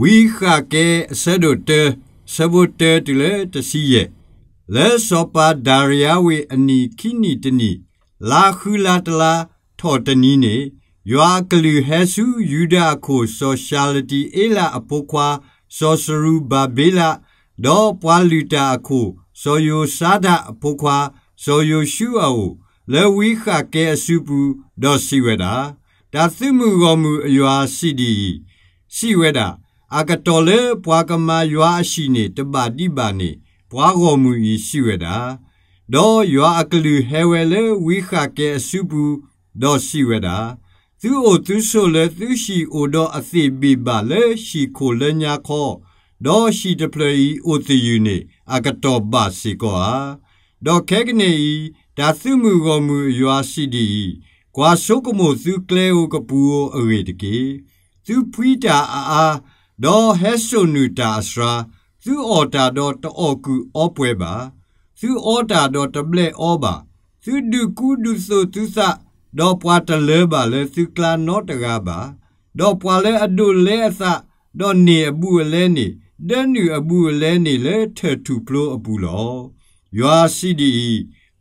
ဝီခကဲဆဒိုတေဆဘတေတလေတစီရဲ့လဲစောပါဒါရီယာဝေအနီခိနီတနီလာခူလာတလာထော်တနီနေယွာကလူဟဲဆူယူဒာကို sociality အေလာအပုခွာစောစရူဘာဘေလာဒေါ်ပွာလူတာကိုစောယိုစာဒအပုခွာစောယိုရှူအိုလေဝီခကဲအစုပူဒေါ်စီဝဲတာဒါသိမှုကောမှုအယွာစီဒီစီဝဲတာ အကတော်လေပွာကမာယွာရှိနေတပါတိပါနေပွာကောမှုဤရှိဝဲတာဒေါ်ယွာအကလူဟဲဝဲလေဝီခကဲအစုပူဒေါ်စီဝဲတာသူအိုသူဆိုလေသူရှိအိုတော့အသိပိပါလေရှိခိုလညာခောဒေါ်ရှိတပလီအိုတီယူနေအကတော်ပါစီကောဟာဒေါ်ခဲကနေဒါသုမှုကောမှုယွာရှိဒီကွာဆုကမိုသူကလဲအိုကပူအိုအဝေတကေသူဖွီတာအာအာ ဒေါ်ဟက်ဆိုနူတာအစရာသူအော်တာတော့တောကူအောပွဲပါသူအော်တာတော့တဘလက်အောပါသူဒုကူဒုဆိုသူစဒေါ်ပွားတလဲပါလေသူကလာနော့တကားပါဒေါ်ပွားလဲအဒုလဲအစဒေါ်နေအပူလဲနေဒန်နူအပူလဲနေလဲထထူပလိုအပူလောယွာစီဒီ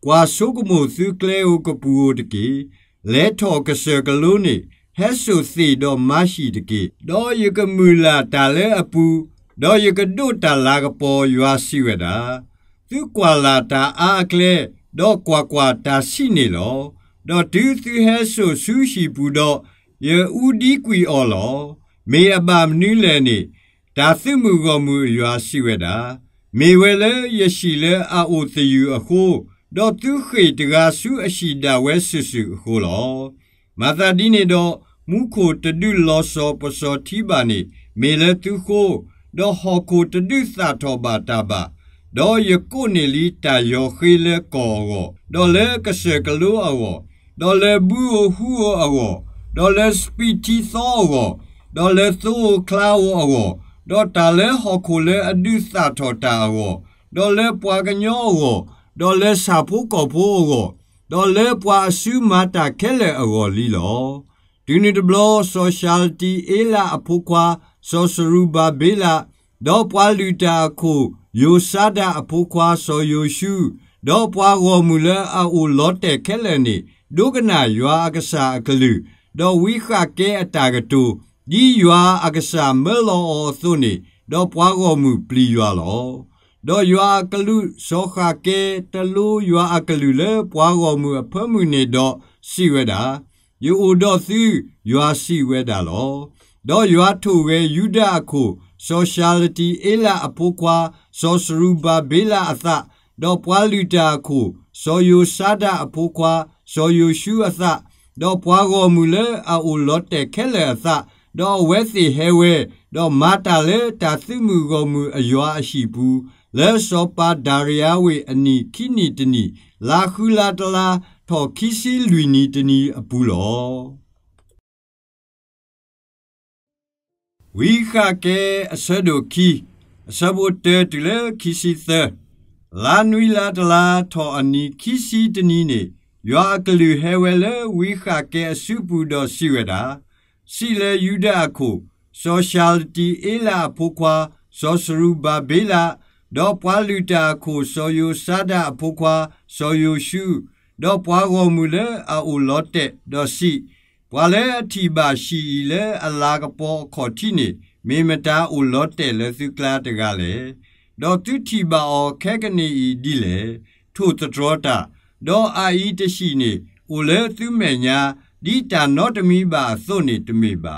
ကွာဆုကမိုသူကလဲအိုကပူတကေလဲထော်ကဆကလုံးနေ ဟဲဆူစီတော့မရှိတကေဒေါ်ယကမူလာတာလဲအပူဒေါ်ယကဒုတာလာကပေါ်ယွာစီဝဒါသူကွာလာတာအားကလဲဒေါ်ကွာကွာတာရှိနေလောဒေါ်ဒူသူဟဲဆူဆူရှိပူတော့ယေဦးဒီကွီအော်လောမေအပမနူးလဲနေဒါသိမှုကောမှုယွာရှိဝဒါမေဝဲလဲယရှိလဲအာအိုတယူအခုဒေါ်သူခေတကားစုအရှိတာဝဲဆူဆူအခုလောမာသာဒီနေတော့ မူခိုတဒုလောစောပစောတိပါနေမေလဲသူခိုဒေါ်ဟောကိုတဒုသတော်ပါတာပါဒေါ်ယကုနေလီတာယောခေလဲကောကိုဒေါ်လဲကဆေကလိုအောဒေါ်လဲဘူးဟူအောဒေါ်လဲစပီတီသောအောဒေါ်လဲသိုကလာအောဒေါ်တာလဲဟောခိုလဲအဒုသတော်တာအောဒေါ်လဲပွားကညောအောဒေါ်လဲစာဖို့ကောဖို့အောဒေါ်လဲပွားစုမတာခဲလေအောလီလော ဒီနီတဘလောဆိုရှယ်တီအေလာအဖို့ခွာဆိုစရူဘာဘေလာဒေါ်ပွားလူတာခုယိုဆာဒအဖို့ခွာဆိုယိုရှုဒေါ်ပွားဝမူလအအိုလော့တဲ့ခဲလေနေဒုကနာယွာအကဆာအကလူဒေါ်ဝိခကဲအတာကတူဒီယွာအကဆာမဲလောသုနေဒေါ်ပွားဝမူပလီယွာလောဒေါ်ယွာကလူစောခကဲတလူယွာအကလူလေပွားဝမူအဖမှုနေတော့စီဝဲတာ ယူအိုတော့သီယွာစီဝဲတာလောဒေါ်ယွာထိုဝဲယူဒအခု sociality အေလာအဖိုးခွာစောစရူဘာဘေလာအသဒေါ်ပွာလူတာခုစောယိုစာဒအဖိုးခွာစောယိုရှူအသဒေါ်ပွားကောမူလေအိုလော့တဲ့ခဲလေအသဒေါ်ဝဲစီဟဲဝဲဒေါ်မာတာလေတာသိမှုကောမူအယွာအရှိဘူးလဲစောပါဒါရီယာဝေအနီခိနီတနီလာခူလာတလာ ထော်ခိစီလူနီတနီအပူလောဝီခကေအစဒိုခီအစဘိုတေတလေခိစီသလာနွီလာတလာထော်အနီခိစီတနီနေယွာကလူဟဲဝဲလေဝီခကေအစုပူတော်စီဝဒါစီလေယူဒာခု sociality အေလာဖိုခွာစောစရူဘာဘေလာဒေါ်ပွာလူတာခုစောယိုစာဒအဖိုခွာစောယိုရှု ဒေါ်ပွာကောမူလေအိုလော့တက်ဒေါ်စီပွာလေအထီပါရှိလေအလာကပေါ်ခေါ်တီနေမေမတာအိုလော့တက်လေစုကလာတကလေဒေါ်တူတီပါအောခဲကနေဤဒီလေထို့တတော်တာဒေါ်အာဤတရှိနေအိုလေသူမေညာဒီတာနော့တမီပါသုနေတမေပါ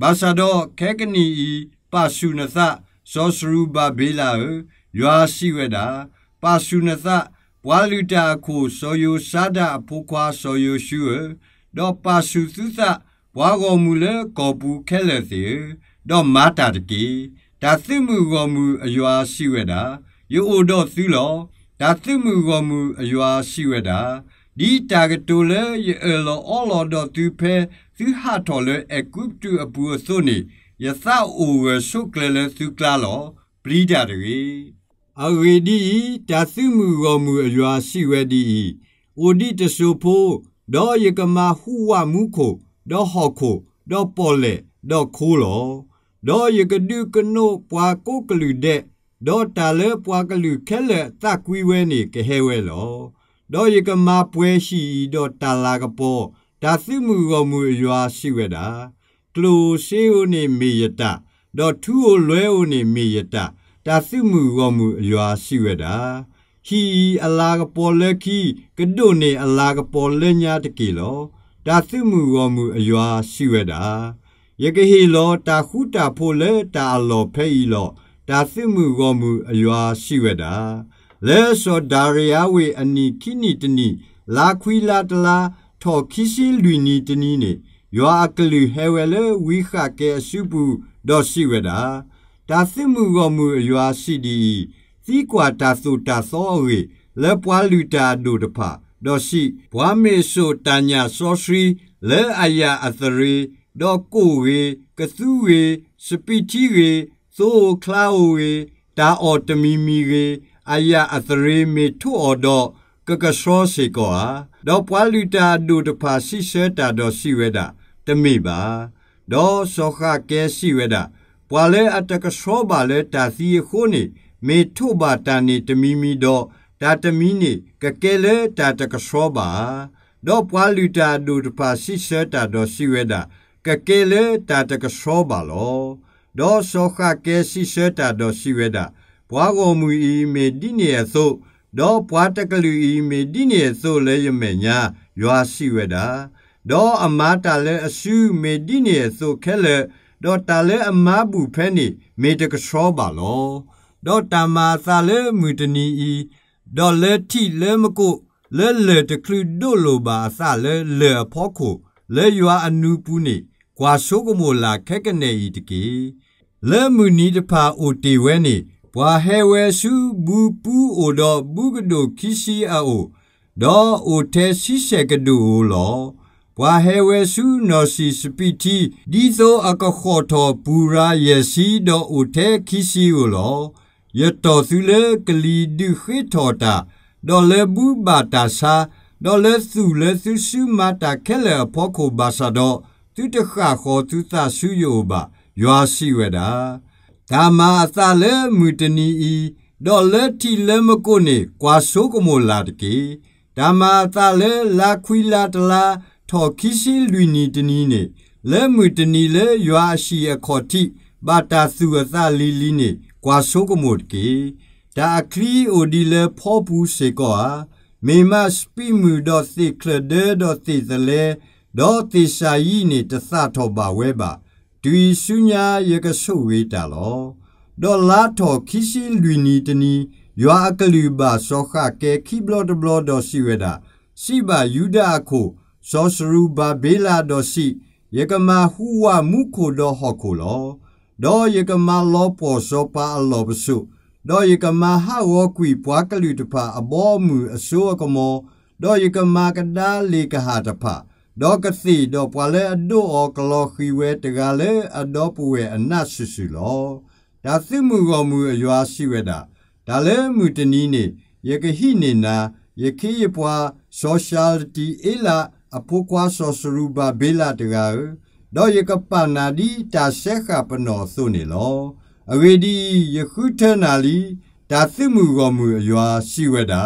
ဘာသာတော့ခဲကနေဤပါစုနသစောစရူဘာဘေလာယွာစီဝဒပါစုနသ ဘွာလူတာကိုစောယိုစာဒအဖိုးခွာစောယိုရှုတော့ပါစုသုသဘွာကောမူလေကောပူခဲလေစီတော့မာတာတကီဒါသိမှုကောမူအယွာရှိဝဒယိုအိုတော့သီလောဒါသိမှုကောမူအယွာရှိဝဒဒီတာကတိုလေယေလောအော်လောတော့သူဖဲသူဟာတော်လေအကုပ်တူအပူအစုံနေယသအိုဝဆုကလေလေသူကလာလောပရိဒါတွေ အဝေဒီတသုမှုရောမူအရွာရှိဝဲဒီအိုဒီတဆူဖိုးဒေါ်ယကမဟူဝမှုခိုဒေါ်ဟောခိုဒေါ်ပေါ်လေဒေါ်ခိုးလောဒေါ်ယကဒုကနိုပွာကိုကလူတဲ့ဒေါ်တာလေပွာကလူခဲလက်တကွီဝဲနေကဟဲဝဲလောဒေါ်ယကမာပွဲရှိဒေါ်တာလာကပေါ်ဒါသိမှုကောမှုရွာရှိဝဲတာကလိုရှိဦးနေမေယတာဒေါ်ထူကိုလွဲဦးနေမေယတာ ဒါသိမှုကောမှုရွာရှိဝဲတာဟီအလာကပေါ်လက်ခီကဒုနေအလာကပေါ်လက်ညာတကီလောဒါသိမှုကောမှုအရွာရှိဝဲတာယကဟီလောတာခုတာဖိုလေတာလောဖဲဤလောတာသိမှုကောမှုအရွာရှိဝဲတာလဲစောဒါရယာဝေအနီခိနီတနီလာခွီလာတလာထော်ခိစီလူနီတနီနေယောအကလူဟဲဝဲလေဝိခကဲအစုပူဒေါ်ရှိဝဲတာ တာသိမှုကောမှုအရွာရှိဒီသီကွာတာဆိုတာသောဝေလဲပွားလူတာဒုတဖဒေါ်ရှိဘွားမေဆိုတညာဆောစရီလဲအယာအသရီဒေါ်ကိုဝေကသုဝေစပီတီဝေသိုးခလာဝေတာအော်တမီမီဝေအယာအသရီမေထုအော်တော့ကကဆောစေကောဟာဒေါ်ပွာလူတာဒုတဖာစီဆဲတာဒေါ်စီဝဲတာတမိပါဒေါ်ဆောခကဲစီဝဲတာ ပွာလဲအတကဆောပါလဲတာစီခိုးနေမေထုပါတာနေတမီမီတော့တာတမီနေကကဲလဲတာတကဆောပါဒေါ်ပွာလူတာဒုတဖာစီဆဲတာဒေါ်စီဝဲတာကကဲလေတာတကဆောပါလောဒေါ်ဆောခကဲစီဆဲတာဒေါ်စီဝဲတာဘွားကောမူဤမေဒီနေသို့ဒေါ်ဘွားတကလူဤမေဒီနေသို့လဲရမေညာရွာစီဝဲတာဒေါ်အမတာလဲအစုမေဒီနေသို့ခဲလေ ဒေါ်တာလဲအမဘူးဖဲနေမေတကဆောပါလောဒေါ်တမာသာလဲမူတနီဤဒေါ်လဲတီလဲမကိုလဲလဲတကလူဒိုလိုပါအစလဲလဲဖို့ခုလဲရွာအနူပူနေကွာဆိုးကမိုလာခက်ကနေဤတကေလဲမူနီတဖာအိုတေဝဲနေဘွာဟဲဝဲစုဘူပူအိုတော့ဘူကဒိုခီစီအိုဒေါ်အိုတဲစီဆက်ကဒိုလော ဘွာဟဲဝဲစုနော်စီစပီတီဒီသောအကခေါ်တော်ပူရာယေစီဒေါ်အိုတဲခီစီအိုလောယတော်သူလေကလီဒုခိထော်တာဒေါ်လေဘူဘာတာစာဒေါ်လေသူလေသူစုမတာခဲလေဖို့ကိုဘာစာတော့သူတခါခေါ်သူသဆူယောပါရွာရှိဝဒဓမ္မာအသလဲမူတနီဤဒေါ်လက်တီလဲမကိုနေကွာဆိုးကမိုလာတကေဓမ္မာအသလဲလာခွီလာတလာ ထော်ခီစီလူနီတနီနေလဲမူတနီလဲရွာရှိအခေါ်တိဘာတာစုအသလီလီနေကွာဆိုးကမိုတကေဒါအခလီအိုဒီလဲဖောပူစေကောမေမစပိမူဒိုသိကလဒေဒိုသိသလဲဒေါ်တိစာယီနေတသထောပါဝဲပါဒွီဆုညာရကဆုဝေတာလောဒေါ်လာထောခီစီလူနီတနီယွာအကလူပါစောခကဲခိဘလော့ဒဘလော့ဒေါ်စီဝဲတာစီဘာယူဒာခို စောစရူဘာဘေလာဒေါ်စီယကမာဟူဝမုခိုဒေါ်ဟောခိုလောဒေါ်ယကမာလောပေါ်စောပါအလောပစုဒေါ်ယကမာဟာဝကွီပွားကလူတဖာအဘောမူအစိုးအကမောဒေါ်ယကမာကဒါလေကဟာတဖာဒေါကစီဒေါပွာလဲအဒိုအောကလောခီဝဲတကလဲအဒေါပဝဲအနတ်ဆူဆူလောဒါသိမှုကောမှုအယွာရှိဝဲတာဒါလဲမှုတနီးနေယကဟိနေနာယခိယပွာဆိုရှယ်တီအလာ အဖိုကွာဆိုဆရူဘာဘေလာတကာဒေါယကပနာဒီတာဆက်ခပနောသုနေလောအဝေဒီယခုထနာလီဒါသိမှုကောမှုအယွာရှိဝဲတာ